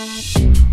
Bye.